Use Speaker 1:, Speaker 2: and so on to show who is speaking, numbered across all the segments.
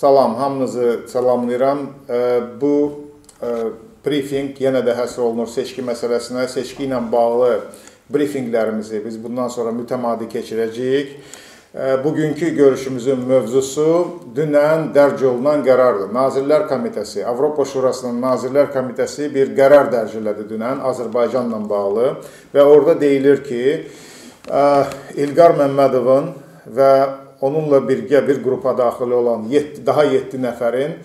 Speaker 1: Salam, hamınızı salamlayıram. Bu brifinq yenə də həsr olunur seçki məsələsinə. Seçki ilə bağlı brifinqlərimizi biz bundan sonra mütəmadi keçirəcəyik. Bugünkü görüşümüzün mövzusu dünən dərc olunan qərardır. Nazirlər Komitəsi, Avropa Şurasının Nazirlər Komitəsi bir qərar dərc elədi dünən Azərbaycanla bağlı və orada deyilir ki, İlqar Məmmədovun və onunla birgə bir qrupa daxil olan 7 daha 7 nəfərin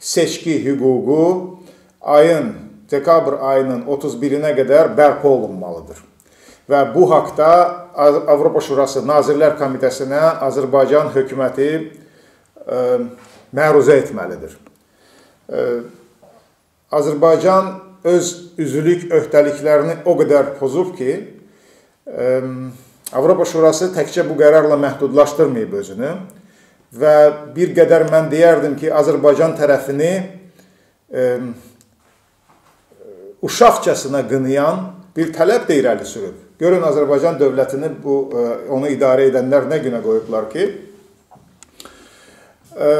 Speaker 1: seçki hüququ ayın dekabr ayının 31-nə qədər bərpa olunmalıdır. Və bu haqqda Avropa Şurası Nazirlər Komitəsinə Azərbaycan hökuməti ə, e, məruzə etməlidir. Ə, e, Azərbaycan öz üzvlük öhdəliklərini o qədər pozub ki, ə, e, Avropa Şurası təkcə bu qərarla məhdudlaşdırmayıb özünü və bir qədər mən deyərdim ki, Azərbaycan tərəfini e, uşaqcasına qınayan bir tələb də irəli sürüb. Görün Azərbaycan dövlətini bu e, onu idarə edənlər nə günə qoyublar ki, e,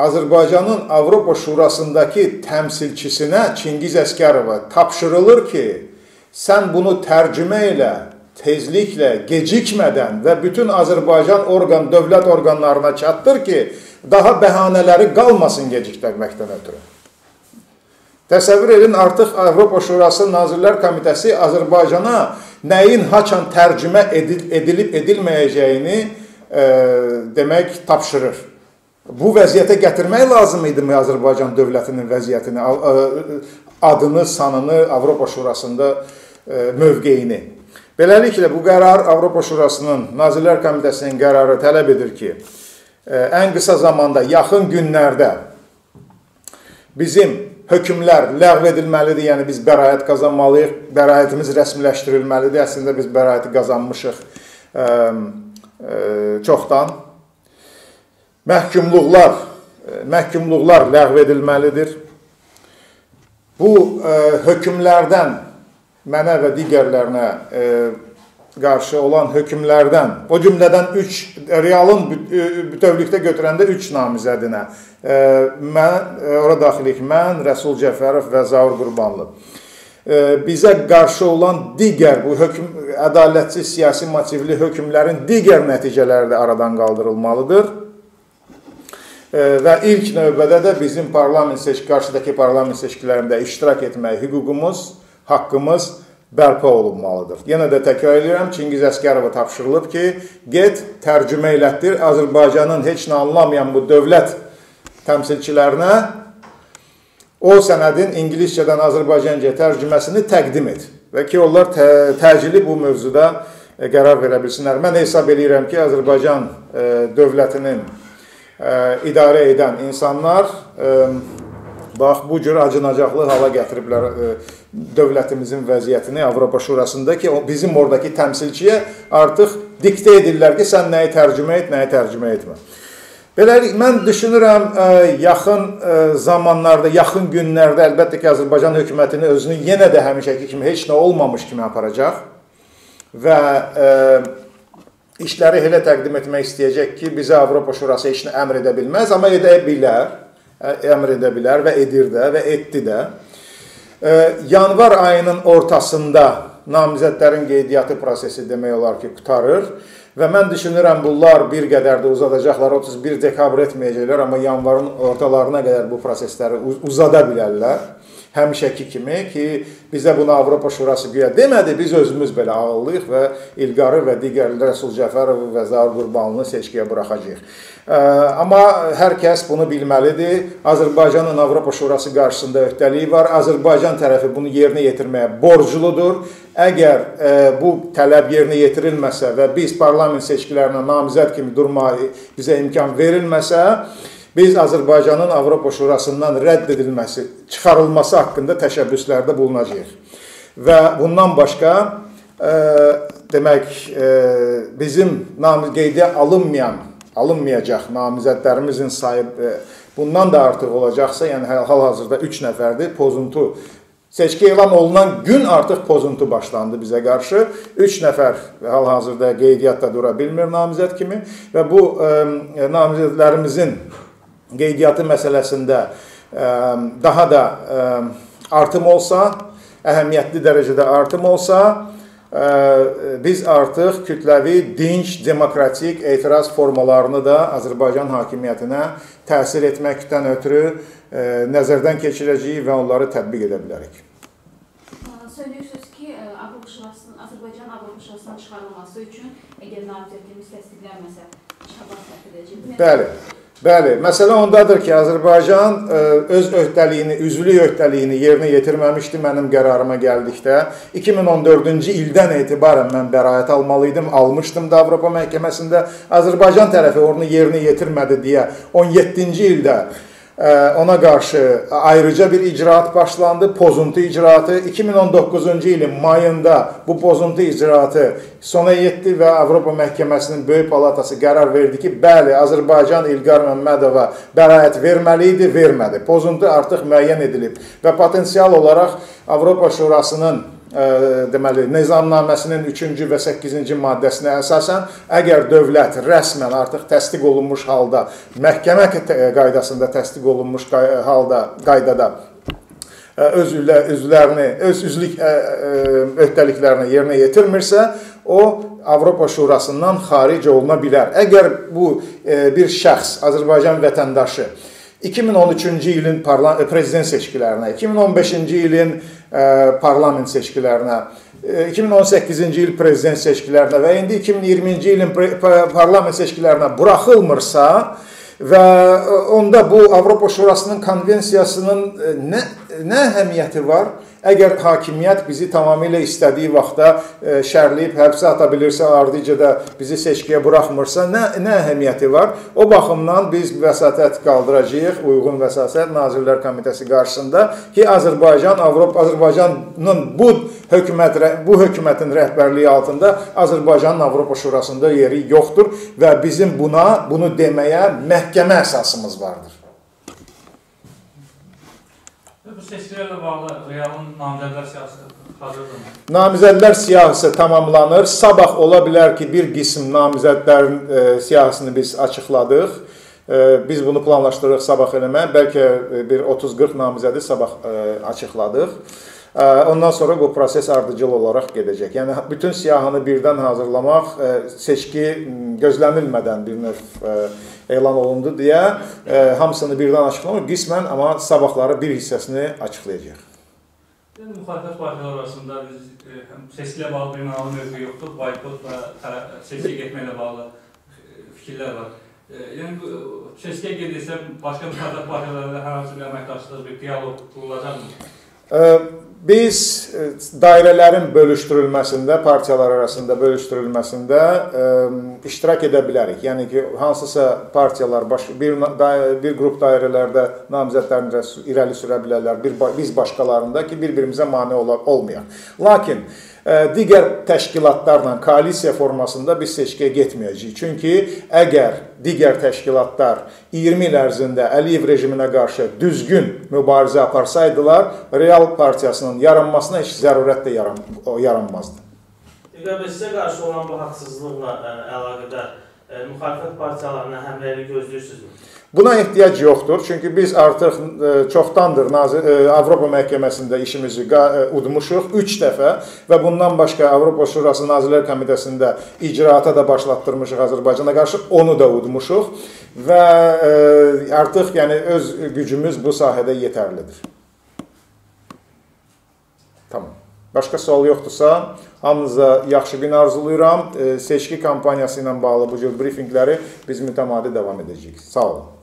Speaker 1: Azərbaycanın Avropa Şurasındakı təmsilçisinə Çingiz Əskərova tapşırılır ki, sən bunu tərcümə elə tezliklə, gecikmədən və bütün Azərbaycan orqan, dövlət orqanlarına çatdır ki, daha bəhanələri qalmasın gecikdirməkdən ötürü. Təsəvvür edin, artıq Avropa Şurası Nazirlər Komitəsi Azərbaycana nəyin haçan tərcümə edil edilib edilməyəcəyini e, demək tapşırır. Bu vəziyyətə gətirmək lazım idimi Azərbaycan dövlətinin vəziyyətini, adını, sanını Avropa Şurasında mövqeyini. Beləliklə bu qərar Avropa Şurasının Nazirlər Komitəsinin qərarı tələb edir ki, ən qısa zamanda, yaxın günlərdə bizim hökmlər ləğv edilməlidir, yəni biz bəraət qazanmalıyıq, bəraətimiz rəsmiləşdirilməlidir. Əslində biz bəraəti qazanmışıq ə, ə, çoxdan. Məhkumluqlar, məhkumluqlar ləğv edilməlidir. Bu ə, hökmlərdən mənə və digərlərinə e, qarşı olan hökmlərdən, o cümlədən 3 realın e, bütövlükdə götürəndə 3 namizədinə e, mən ora daxilik mən, Rəsul Cəfərov və Zaur Qurbanlı bizə qarşı olan digər bu hökm ədalətsiz siyasi motivli hökmlərin digər nəticələri də aradan qaldırılmalıdır. Və ilk növbədə də bizim parlament seçki qarşıdakı parlament seçkilərində iştirak etmək hüququmuz haqqımız bərpa olunmalıdır. Yenə də təkrar edirəm, Çingiz Əskərova tapşırılıb ki, get tərcümə elətdir Azərbaycanın heç nə anlamayan bu dövlət təmsilçilərinə o sənədin ingiliscədən Azərbaycanca tərcüməsini təqdim et və ki, onlar tə təcili bu mövzuda e, qərar verə bilsinlər. Mən hesab edirəm ki, Azərbaycan e, dövlətinin e, idarə edən insanlar Bax, bu cür acınacaqlı hala gətiriblər e, dövlətimizin vəziyyətini Avropa Şurasında ki, bizim oradakı təmsilçiyə artıq diktə edirlər ki, sən nəyi tərcümə et, nəyi tərcümə etmə. Beləlik, mən düşünürəm, e, yaxın e, zamanlarda, yaxın günlərdə əlbəttə ki, Azərbaycan hökumətini özünü yenə də həmişəki kimi heç nə olmamış kimi aparacaq və ə, işləri elə təqdim etmək istəyəcək ki, bizə Avropa Şurası heç nə əmr edə bilməz, amma edə bilər əmr edə bilər və edir də və etdi də. Yanvar ayının ortasında namizədlərin qeydiyyatı prosesi demək olar ki, qutarır və mən düşünürəm bunlar bir qədər də uzadacaqlar, 31 dekabr etməyəcəklər, amma yanvarın ortalarına qədər bu prosesləri uzada bilərlər həmişəki kimi ki, bizə bunu Avropa Şurası güya demədi, biz özümüz belə ağıllıyıq və İlqarı və digər Rəsul Cəfərov və Zaur Qurbanlını seçkiyə buraxacağıq. Amma hər kəs bunu bilməlidir. Azərbaycanın Avropa Şurası qarşısında öhdəliyi var. Azərbaycan tərəfi bunu yerinə yetirməyə borcludur. Əgər bu tələb yerinə yetirilməsə və biz parlament seçkilərinə namizəd kimi durmağa bizə imkan verilməsə, biz Azərbaycanın Avropa Şurasından rədd edilməsi, çıxarılması haqqında təşəbbüslərdə bulunacağıq. Və bundan başqa e, demək e, bizim qeydə alınmayan, alınmayacaq namizədlərimizin sayı e, bundan da artıq olacaqsa, yəni hal-hazırda 3 nəfərdir, pozuntu Seçki elan olunan gün artıq pozuntu başlandı bizə qarşı. 3 nəfər hal-hazırda qeydiyyatda dura bilmir namizəd kimi və bu ə, namizədlərimizin qeydiyyatı məsələsində daha da artım olsa, əhəmiyyətli dərəcədə artım olsa, biz artıq kütləvi, dinc, demokratik etiraz formalarını da Azərbaycan hakimiyyətinə təsir etməkdən ötürü nəzərdən keçirəcəyik və onları tətbiq edə bilərik.
Speaker 2: Söylüyorsunuz ki, Avropa Şurasının, Azərbaycan Avropa Şurasından çıxarılması üçün əgər namizədliyimiz təsdiqlənməsə, çaba sərf edəcək.
Speaker 1: Bəli. Bəli, məsələ ondadır ki, Azərbaycan e, öz öhdəliyini, üzvlük öhdəliyini yerinə yetirməmişdi mənim qərarıma gəldikdə. 2014-cü ildən etibarən mən bəraət almalı idim, almışdım da Avropa məhkəməsində. Azərbaycan tərəfi onu yerinə yetirmədi deyə 17-ci ildə ona qarşı ayrıca bir icraat başlandı, pozuntu icraatı. 2019-cu ilin mayında bu pozuntu icraatı sona yetdi və Avropa Məhkəməsinin Böyük Palatası qərar verdi ki, bəli, Azərbaycan İlqar Məmmədova bəraət verməli idi, vermədi. Pozuntu artıq müəyyən edilib və potensial olaraq Avropa Şurasının deməli nizamnaməsinin 3-cü və 8-ci maddəsinə əsasən əgər dövlət rəsmən artıq təsdiq olunmuş halda məhkəmə qaydasında təsdiq olunmuş halda qaydada öz üzvlərini, öz üzvlük öhdəliklərini yerinə yetirmirsə, o Avropa Şurasından xaric oluna bilər. Əgər bu bir şəxs, Azərbaycan vətəndaşı 2013-cü ilin prezident seçkilərinə, 2015-ci ilin parlament seçkilərinə, 2018-ci il prezident seçkilərinə və indi 2020-ci ilin parlament seçkilərinə buraxılmırsa və onda bu Avropa Şurasının konvensiyasının nə nə əhəmiyyəti var? Əgər hakimiyyət bizi tamamilə istədiyi vaxtda e, şərləyib həbsə ata bilirsə, ardıca da bizi seçkiyə buraxmırsa, nə nə əhəmiyyəti var? O baxımdan biz vəsatət qaldıracağıq uyğun vəsatət Nazirlər Komitəsi qarşısında ki, Azərbaycan Avropa Azərbaycanın bu hökumət bu hökumətin rəhbərliyi altında Azərbaycanın Avropa Şurasında yeri yoxdur və bizim buna bunu deməyə məhkəmə əsasımız vardır.
Speaker 3: Bu seçkilərlə bağlı realın namizədlər siyahısı hazırdırmı?
Speaker 1: Namizədlər siyahısı tamamlanır. Sabah ola bilər ki, bir qism namizədlərin e, siyahısını biz açıqladıq. E, biz bunu planlaşdırırıq sabah eləmək. Bəlkə e, bir 30-40 namizədi sabah e, açıqladıq. Ondan sonra bu proses ardıcıl olaraq gedəcək. Yəni bütün siyahını birdən hazırlamaq seçki gözlənilmədən bir növ elan olundu deyə hamısını birdən açıqlamır. Qismən amma sabahları bir hissəsini açıqlayacaq.
Speaker 3: Yəni müxalifət partiyalar arasında biz e, seçkilə bağlı bir mənalı mövqe yoxdur. Boykot və seçkiyə getməklə bağlı e, fikirlər var. E, yəni bu seçkiyə gedilsə başqa müxalifət partiyalarla hər hansı bir əməkdaşlıq, bir dialoq qurulacaqmı?
Speaker 1: Biz e, dairələrin bölüşdürülməsində, partiyalar arasında bölüşdürülməsində ə, e, iştirak edə bilərik. Yəni ki, hansısa partiyalar baş, bir bir qrup dairələrdə namizədlərini irəli sürə bilərlər, bir biz başqalarında ki, bir-birimizə mane ola, olmayaq. Lakin digər təşkilatlarla koalisiya formasında biz seçkiyə getməyəcəyik. Çünki əgər digər təşkilatlar 20 il ərzində Əliyev rejiminə qarşı düzgün mübarizə aparsaydılar, Real partiyasının yaranmasına heç zərurət də yaran yaranmazdı.
Speaker 4: İlqar bəy, sizə qarşı olan bu haqsızlıqla əlaqədar müxalifət partiyalarına həmrəylik gözləyirsizmi?
Speaker 1: Buna ehtiyac yoxdur, çünki biz artıq e, çoxdandır Nazir e, Avropa məhkəməsində işimizi e, udmuşuq 3 dəfə və bundan başqa Avropa Şurası Nazirlər Komitəsində icraata da başlatdırmışıq Azərbaycana qarşı, onu da udmuşuq və artıq yəni öz gücümüz bu sahədə yetərlidir. Tamam. Başqa sual yoxdursa, hamınıza yaxşı gün arzulayıram. Seçki kampaniyası ilə bağlı bu cür brifinqləri biz mütəmadi davam edəcəyik. Sağ olun.